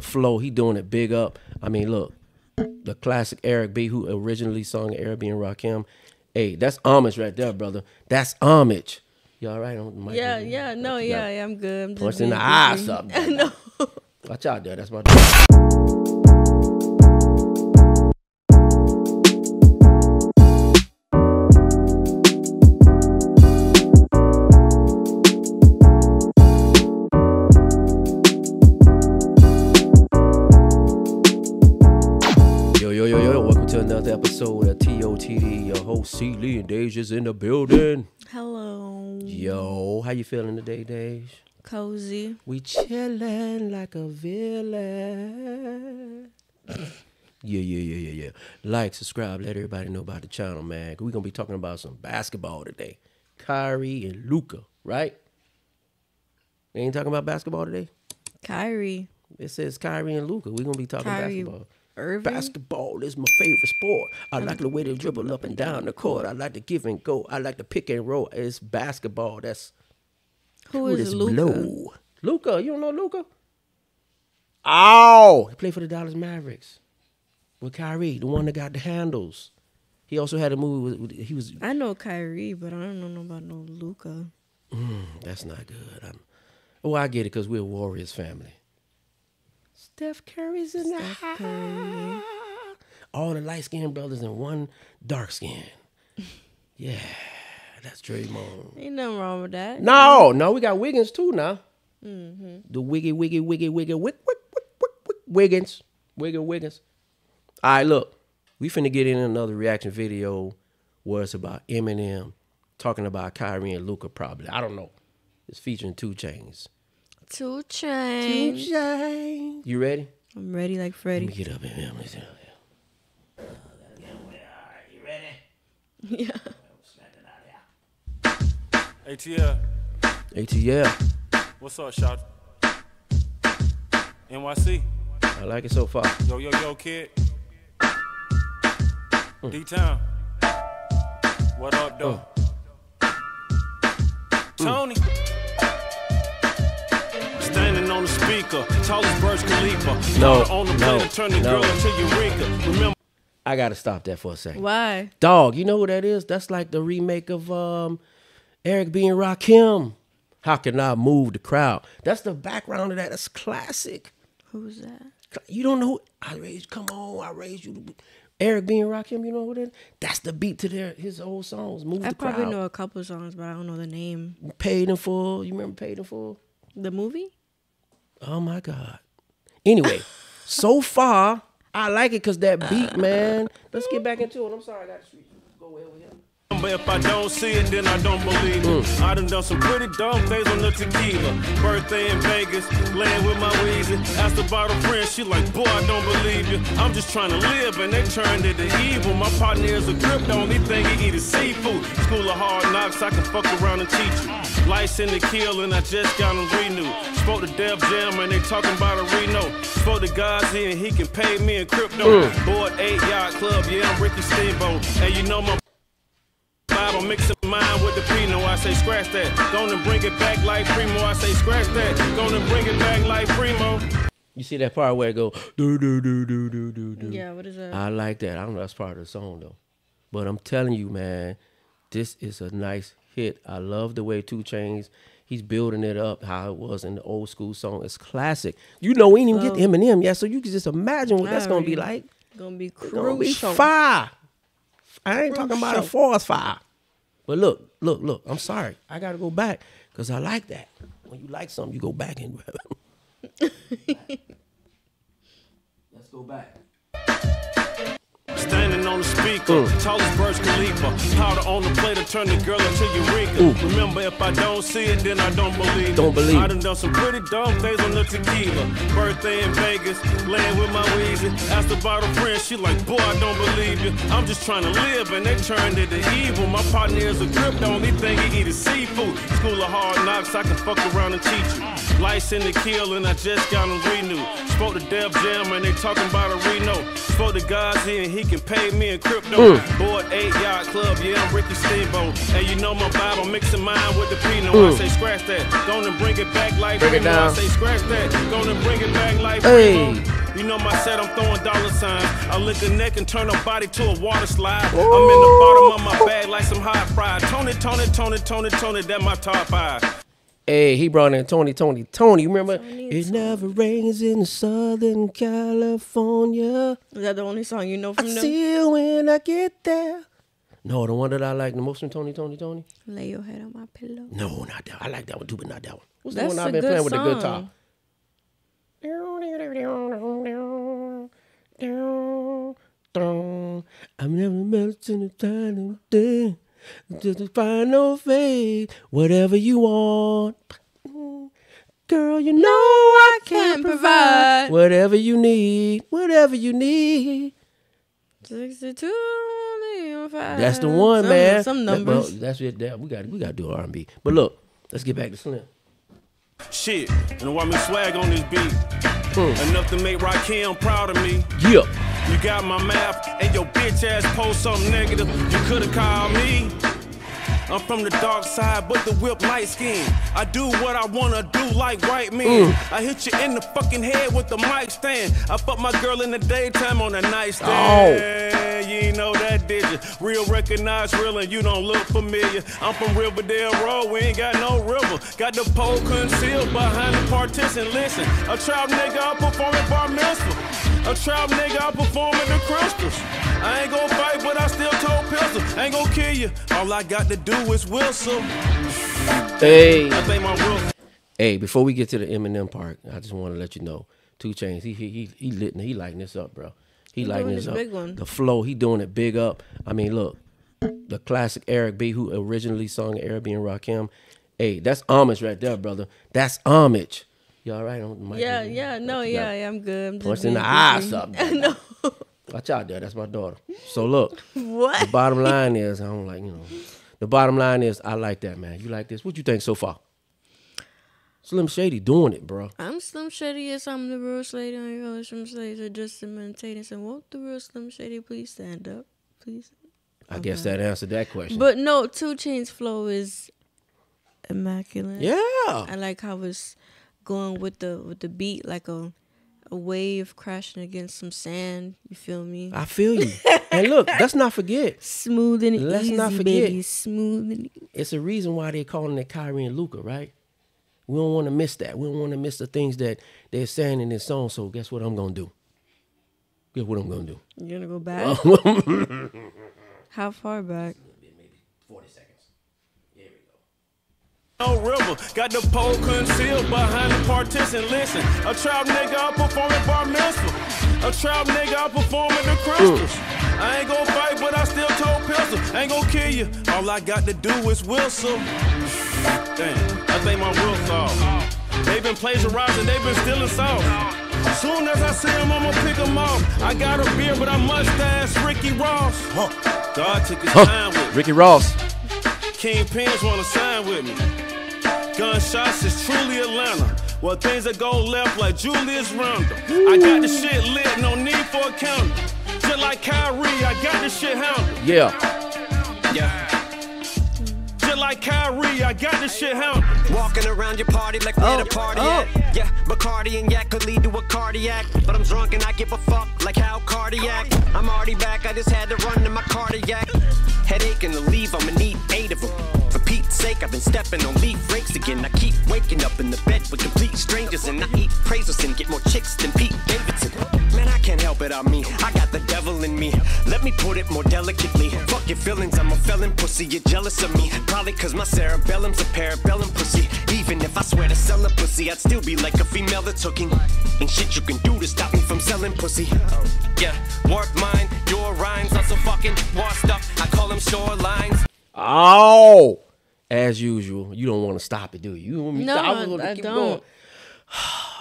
the flow. He doing it big up. I mean, look, the classic Eric B, who originally sung Eric B and Rakim. Hey, that's homage right there, brother. That's homage. You all right? on the? Yeah, yeah, no, yeah, yeah, I'm good. I'm in the eye something. no. Watch out there. That's my another episode of TOTD. Your host, C. Lee and Deja's in the building. Hello. Yo, how you feeling today, Dej? Cozy. We chillin' like a villain. yeah, yeah, yeah, yeah, yeah. Like, subscribe, let everybody know about the channel, man. We're gonna be talking about some basketball today. Kyrie and Luka, right? We ain't talking about basketball today. Kyrie. It says Kyrie and Luka. We're gonna be talking Kyrie basketball. Irving. Basketball is my favorite sport. I like the way they dribble up and down the court. I like to give and go. I like to pick and roll. It's basketball. That's Who Who is this Luka? Luka, you don't know Luka? Oh, he played for the Dallas Mavericks with Kyrie, the one that got the handles. He also had a movie with, with he was. I know Kyrie, but I don't know about no Luka. Mm, that's not good. I'm, oh, I get it because we're a Warriors family. Steph Curry's in the Steph house. All the light skinned brothers and one dark skin. yeah, that's Draymond. Ain't nothing wrong with that. No, no, we got Wiggins too now. Mm-hmm. The Wiggy, Wiggy, Wiggy, Wiggy, Wig, Wig, Wig, Wig, Wig, Wiggins, Wiggle, Wiggins. All right, look, we finna get in another reaction video where it's about Eminem talking about Kyrie and Luka. Probably, I don't know. It's featuring Two Chainz. Two Chainz. Chains. You ready? I'm ready like Let Freddie. me get up in here. Let me see. You ready? yeah. ATL, ATL. what's up, shout? NYC, I like it so far. yo, yo, yo, kid. D Town, what up, though? Oh. Tony. Standing on the speaker, tallest Burj Khalifa. No, on the no, plane turn the no. girl into Eureka. Remember. I gotta stop that for a second. Why? Dog, you know who that is? That's like the remake of um, Eric B. and Rakim. How can I move the crowd? That's the background of that. That's classic. Who's that? You don't know who I raised. Come on, I raised you. Eric B. and Rakim. You know who that? is? That's the beat to their his old songs. Move I the probably know a couple songs, but I don't know the name. Paid in full. You remember Paid in full? The movie? Oh my God. Anyway, so far I like it because that beat, man. Let's get back into it. I'm sorry, I got to go over here. But if I don't see it, then I don't believe it. Mm. I done done some pretty dumb things on the tequila. Birthday in Vegas, laying with my Weezy. Asked about a friend, she like, boy, I don't believe you. I'm just trying to live, and they turned it to evil. My partner is a grip, the only thing he eat is seafood. School of hard knocks, I can fuck around and teach you. License to kill, and I just got them renewed. Spoke to Def Jam, and they talking about a Reno. Spoke to God's and he can pay me in crypto. Mm. Bored Ape Yacht Club, yeah, I'm Ricky Steamboat. And you know my Five, I'm mixing mine with the Pinot. I say scratch that. Gonna bring it back like Primo. I say scratch that. Gonna bring it back like Primo. You see that part where it go do do do do do do do. Yeah, what is that? I like that. I don't know that's part of the song though, but I'm telling you, man, this is a nice hit. I love the way Two Chainz. He's building it up how it was in the old school song. It's classic. You know, we ain't even get to oh. Eminem yet, so you can just imagine what that's gonna be Alright. like. Gonna be It's gonna be crucial. fire. I ain't talking about a Crucial. forest fire. But look, look, look. I'm sorry. I gotta go back because I like that. When you like something, you go back and. Let's go back. On the speaker, mm. tallest Burj Khalifa. Powder on the plate to turn the girl into Eureka. Remember, if I don't see it, then I don't believe Don't it. believe I done done some pretty dumb things on the tequila. Birthday in Vegas, laying with my Weezy. Asked about a friend, she like, boy, I don't believe you. I'm just trying to live, and they turned it to evil. My partner is a grip, the only thing he eat is seafood. School of hard knocks, I can fuck around and teach you. License to kill, and I just got them renewed. Spoke to Def Jam, and they talking about a Reno. Spoke to God's and he can pay me me and crypto. Mm. Bored Ape yacht club, yeah, I'm Ricky Steamboat. And you know my Bible, mixing mine with the Pinot. I mm. say scratch that, gonna bring it back like Break it down. I say scratch that, gonna bring it back like Hey. Primo. You know my set, I'm throwing dollar signs. I lick a neck and turn a body to a water slide. I'm in the bottom of my bag like some hot fry. Tony, Tony, Tony, Tony, Tony, that my top five. Hey, he brought in Tony, Tony, Tony. You remember? Tony, it Tony. never rains in Southern California. Is that the only song you know I from them? see you when I get there. No, the one that I like the most from Tony, Tony, Tony. Lay your head on my pillow. No, not that. I like that one too, but not that one. What's That's the one I've been playing with the guitar? song. I've never met in a time. Just to find no faith, whatever you want. Girl, you know I can provide whatever you need, whatever you need. 62 five. That's the one, Some- man. Some That- well, numbers. that's it. That, we got we got to do R and B. But look, let's get back to Slim. Shit, and why me swag on this beat? Hmm. Enough to make Rakim proud of me. Yeah. You got my math and your bitch ass post something negative. You could've called me. I'm from the dark side, but the whip light skin. I do what I wanna do like white men. Mm. I hit you in the fucking head with the mic stand. I fuck my girl in the daytime on the nightstand. Yeah, you ain't know that, did you? Real recognize real and you don't look familiar. I'm from Riverdale Road, we ain't got no river. Got the pole concealed behind the partition. Listen, a trap nigga I perform at bar mitzvah. A trap nigga I perform at the crystals. I ain't gon' fight, but I still told pistol. Ain't gon' kill you. All I got to do is whistle. Hey. My real Hey, before we get to the Eminem part, I just want to let you know, Two Chainz, he he he he lit, he lighting this up, bro. He, He lighting doing this his up. big one. The flow, he doing it big up. I mean, look, the classic Eric B, who originally sung Eric B and Rakim. Hey, that's homage right there, brother. That's homage. You all right? on the mic? Yeah, yeah, no, yeah, yeah, I'm good. I'm just in the being eye something. no. Watch out there. That's my daughter. So look, What? the bottom line is, I don't like, you know, the bottom line is, I like that, man. You like this? What you think so far? Slim Shady doing it, bro. I'm Slim Shady. Yes, I'm the real Shady. I'm your Slim Shady. So just imitating. So won't the real Slim Shady please stand up, please? I guess that answered that question. But no, Two Chainz flow is immaculate. yeah. I like how it's going with the with the beat, like a a wave crashing against some sand. You feel me? I feel you. and look, let's not forget, Smooth and Let's easy, not forget. baby. Smooth and e- it's a reason why they're calling it Kyrie and Luka, right? We don't want to miss that. We don't want to miss the things that they're saying in this song. So guess what I'm gonna do? Guess what I'm gonna do? You're gonna go back. How far back? Maybe Forty seconds. No river. Got the pole concealed behind the partition. Listen, a trap nigga I perform at bar mitzvah. A trap nigga I perform at the crystals. I ain't gon' fight, but I still told pistol. Ain't gon' kill you. All I got to do is whistle. Damn, I think my will off. They been plagiarizing, they've been stealing sauce. Soon as I see him, I'ma pick him off. I got a beard, but I mustache Ricky Ross. God took his time with me. Ricky Ross. King Pins wanna sign with me. Gunshots is truly Atlanta. Well, things that go left like Julius Randle. I got the shit lit, no need for a counter. Just like Kyrie, I got this shit handled. Yeah. Yeah. Just like Kyrie, I got this shit handled. Walking around your party like where Oh, the party oh. at. Yeah, Bacardi and Yak could lead to a cardiac. But I'm drunk and I give a fuck like how cardiac. I'm already back, I just had to run to my cardiac. Headache and to leave, I'ma need Pete's I've been stepping on leaf rakes again. I keep waking up in the bed with complete strangers and I eat praisers and get more chicks than Pete Davidson. Man, I can't help it, I mean, I got the devil in me. Let me put it more delicately. Fuck your feelings, I'm a felon pussy. You're jealous of me. Probably cause my cerebellum's a parabellum pussy. Even if I swear to sell a pussy, I'd still be like a female that's hooking. Ain't shit you can do to stop me from selling pussy. Yeah, work mine, your rhymes are so fucking washed up. I call them shorelines. Oh. As usual, you don't want to stop it, do you? You want me to No, stop? was I keep don't. going.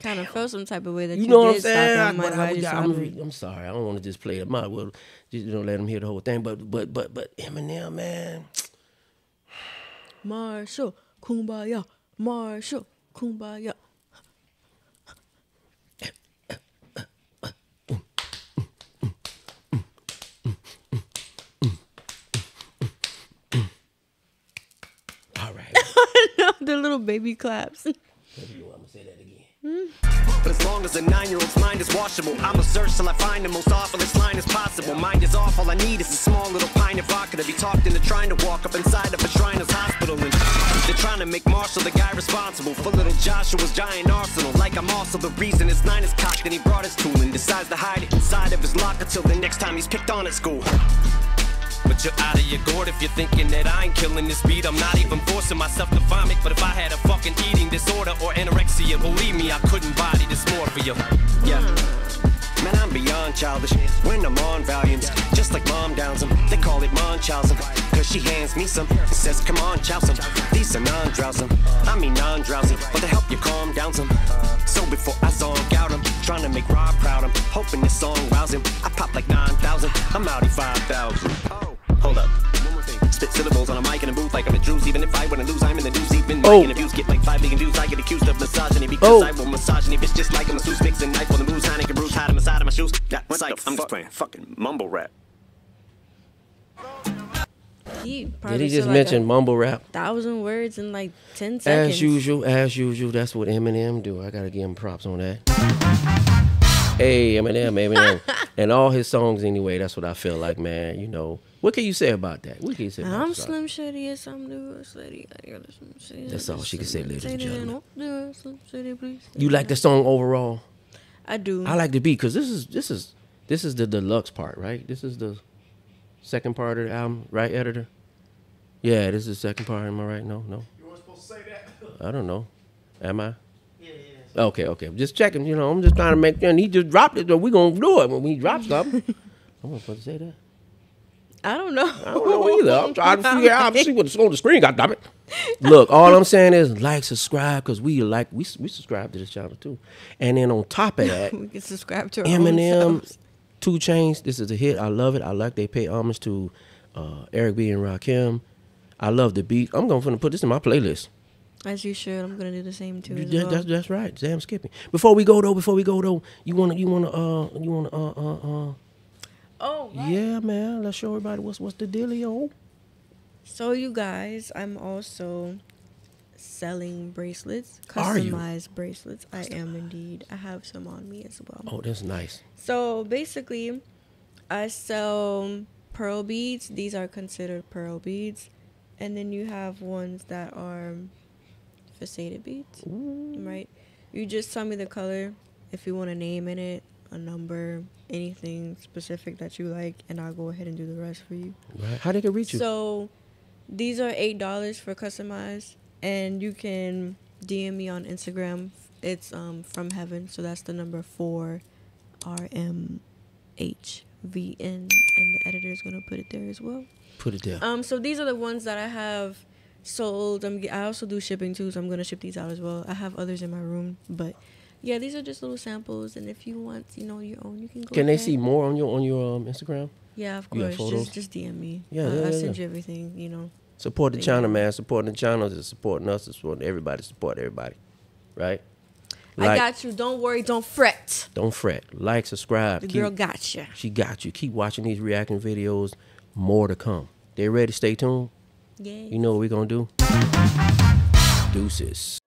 kind of felt some type of way that You you, know what I'm saying? stop him. But I, I, am I'm sorry. I don't want to just play it. Might well just you know let them hear the whole thing. But but but but Eminem, man. Marshall, kumbaya, Marshall, kumbaya. little baby claps. Again. But as long as a nine-year-old's mind is washable, I'ma search till I find the most awfulest line as possible. Mind is off, all I need is a small little pint of vodka to be talked into trying to walk up inside of a Shriners hospital. And they're trying to make Marshall the guy responsible for little Joshua's giant arsenal. Like I'm also the reason his nine is cocked and he brought his tool and decides to hide it inside of his locker till the next time he's picked on at school. But you're out of your gourd if you're thinking that I ain't killing this beat. I'm not even forcing myself to vomit. But if I had a fucking eating disorder or anorexia, believe me, I couldn't body this more for you. Yeah. Man, I'm beyond childish when I'm on Valiums. Just like mom downs them, they call it Munchausen. Cause she hands me some and says, Come on, chow some. These are non drowsome, I mean non drowsy, but to help you calm down some. So before I zonk out, I'm trying to make Rob proud. I'm hoping this song rouse him. I pop like 9,000, I'm outie 5,000. Oh, hold up. One more thing. Spit syllables on a mic in a booth like I'm a Drews. Even if I win and lose, I'm in the news. Even Oh. oh. interviews get like 5 million views. I get accused of misogyny because Oh. I will misogyny. Bitch, just like a masseuse mixing knife on the moves. Heineken brews hide on the side of my shoes. That What psych. the I'm fuck? just playing fucking mumble rap. He Did probably he just said like mention a mumble rap? thousand words in like ten seconds. As usual, as usual, that's what Eminem do. I gotta give him props on that. Hey, Eminem, Eminem, and all his songs anyway. That's what I feel like, man. You know, what can you say about that? What can you say? About I'm? Slim Shady, yes I'm the Shady. Slim Shady. That's all she can say, ladies and gentlemen. no, oh, Slim Shady, please. You like the song overall? I do. I like the beat because this is this is this is the deluxe part, right? This is the second part of the album, right, editor? Yeah, this is the second part. Am I right? No, no. You weren't supposed to say that. I don't know. Am I? Yeah. Okay, okay. I'm just checking. You know, I'm just trying to make. And he just dropped it, so we gonna do it when we drop something. I'm not supposed to say that. I don't know. I don't know either. I'm trying to figure out. See what's on the screen. God damn it. Look, all I'm saying is like, subscribe, cause we like we we subscribe to this channel too. And then on top of that, we can subscribe to Eminem. Two Chainz. This is a hit. I love it. I like they pay homage to uh, Eric B and Rakim. I love the beat. I'm gonna put this in my playlist. As you should. I'm gonna do the same too. That- well. that's that's right. Damn skipping. Before we go though, before we go though, you wanna you wanna uh you wanna uh uh uh oh, right. yeah man. Let's show everybody what's what's the dealio. So you guys, I'm also selling bracelets, customized bracelets. I am indeed. I have some on me as well. Oh, that's nice. So basically, I sell pearl beads. These are considered pearl beads, and then you have ones that are faceted beads. Right? You just tell me the color, if you want a name in it, a number, anything specific that you like, and I'll go ahead and do the rest for you. Right? How they can reach you? So these are eight dollars for customized, and you can DM me on Instagram. It's um from heaven, so that's the number four, R M H V N, and the editor is gonna put it there as well. Put it there. Um, so these are the ones that I have sold. I'm, I also do shipping too, so I'm gonna ship these out as well. I have others in my room, but yeah, these are just little samples. And if you want, you know, your own, you can go. Can they see more on your on your um, Instagram? Yeah, of course. Just just DM me. Yeah, I, yeah, I yeah, send yeah. you everything. You know. Support the Thank channel, man. Supporting the channel is supporting us. Is supporting everybody. Support everybody. Right? I got you. Don't worry. Don't fret. Don't fret. Like, subscribe. The Keep- girl got you. She got you. Keep watching these reacting videos. More to come. They ready? Stay tuned. Yeah. You know what we're gonna do? Deuces.